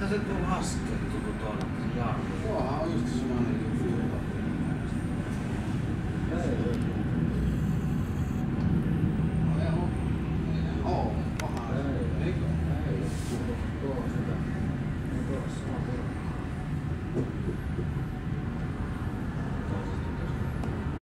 但是够二十个就不多了